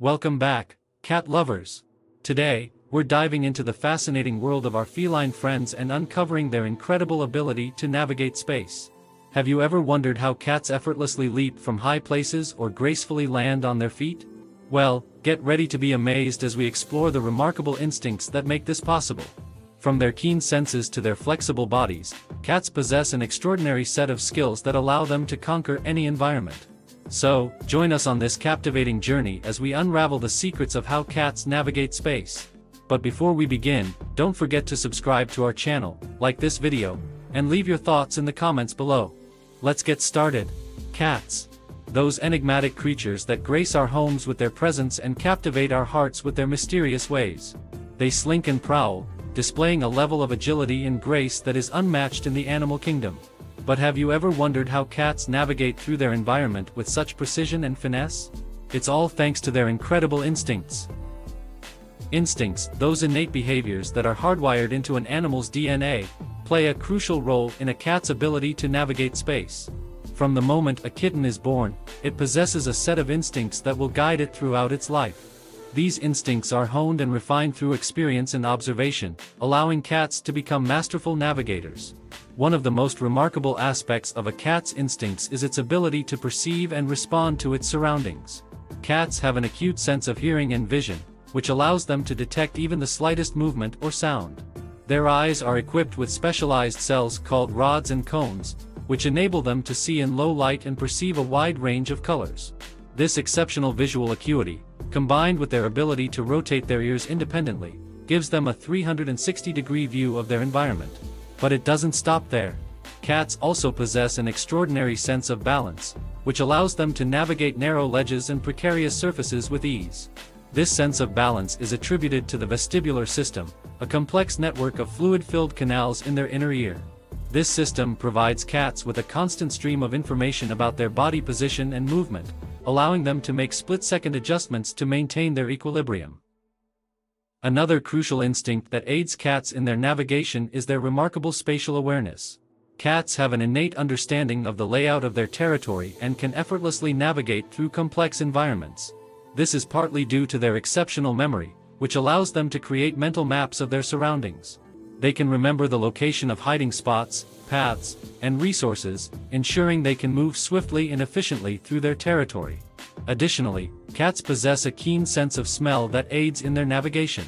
Welcome back, cat lovers. Today, we're diving into the fascinating world of our feline friends and uncovering their incredible ability to navigate space. Have you ever wondered how cats effortlessly leap from high places or gracefully land on their feet? Well, get ready to be amazed as we explore the remarkable instincts that make this possible. From their keen senses to their flexible bodies, cats possess an extraordinary set of skills that allow them to conquer any environment. So, join us on this captivating journey as we unravel the secrets of how cats navigate space. But before we begin, don't forget to subscribe to our channel, like this video, and leave your thoughts in the comments below. Let's get started. Cats. Those enigmatic creatures that grace our homes with their presence and captivate our hearts with their mysterious ways. They slink and prowl, displaying a level of agility and grace that is unmatched in the animal kingdom. But have you ever wondered how cats navigate through their environment with such precision and finesse? It's all thanks to their incredible instincts. Instincts, those innate behaviors that are hardwired into an animal's DNA, play a crucial role in a cat's ability to navigate space. From the moment a kitten is born, it possesses a set of instincts that will guide it throughout its life. These instincts are honed and refined through experience and observation, allowing cats to become masterful navigators. One of the most remarkable aspects of a cat's instincts is its ability to perceive and respond to its surroundings. Cats have an acute sense of hearing and vision, which allows them to detect even the slightest movement or sound. Their eyes are equipped with specialized cells called rods and cones, which enable them to see in low light and perceive a wide range of colors. This exceptional visual acuity, combined with their ability to rotate their ears independently, gives them a 360-degree view of their environment. But it doesn't stop there. Cats also possess an extraordinary sense of balance, which allows them to navigate narrow ledges and precarious surfaces with ease. This sense of balance is attributed to the vestibular system, a complex network of fluid-filled canals in their inner ear. This system provides cats with a constant stream of information about their body position and movement, allowing them to make split-second adjustments to maintain their equilibrium. Another crucial instinct that aids cats in their navigation is their remarkable spatial awareness. Cats have an innate understanding of the layout of their territory and can effortlessly navigate through complex environments. This is partly due to their exceptional memory, which allows them to create mental maps of their surroundings. They can remember the location of hiding spots, paths, and resources, ensuring they can move swiftly and efficiently through their territory. Additionally, cats possess a keen sense of smell that aids in their navigation.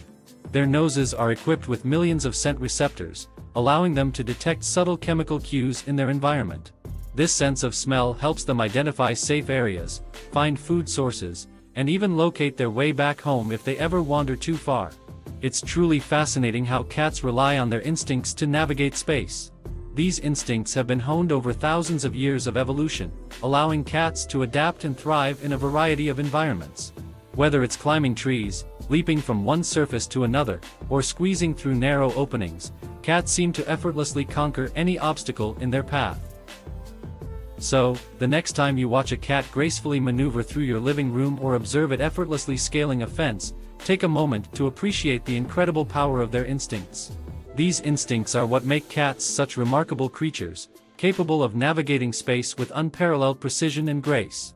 Their noses are equipped with millions of scent receptors, allowing them to detect subtle chemical cues in their environment. This sense of smell helps them identify safe areas, find food sources, and even locate their way back home if they ever wander too far. It's truly fascinating how cats rely on their instincts to navigate space. These instincts have been honed over thousands of years of evolution, allowing cats to adapt and thrive in a variety of environments. Whether it's climbing trees, leaping from one surface to another, or squeezing through narrow openings, cats seem to effortlessly conquer any obstacle in their path. So, the next time you watch a cat gracefully maneuver through your living room or observe it effortlessly scaling a fence, take a moment to appreciate the incredible power of their instincts. These instincts are what make cats such remarkable creatures, capable of navigating space with unparalleled precision and grace.